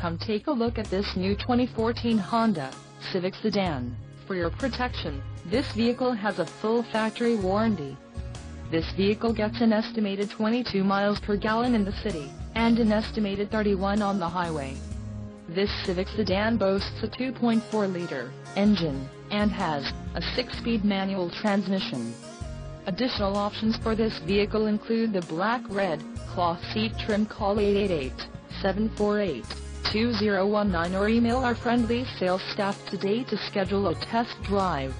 Come take a look at this new 2014 Honda Civic Sedan. For your protection, this vehicle has a full factory warranty. This vehicle gets an estimated 22 miles per gallon in the city, and an estimated 31 on the highway. This Civic sedan boasts a 2.4-liter engine, and has a 6-speed manual transmission. Additional options for this vehicle include the black-red cloth seat trim. Call 888-748-2019 or email our friendly sales staff today to schedule a test drive.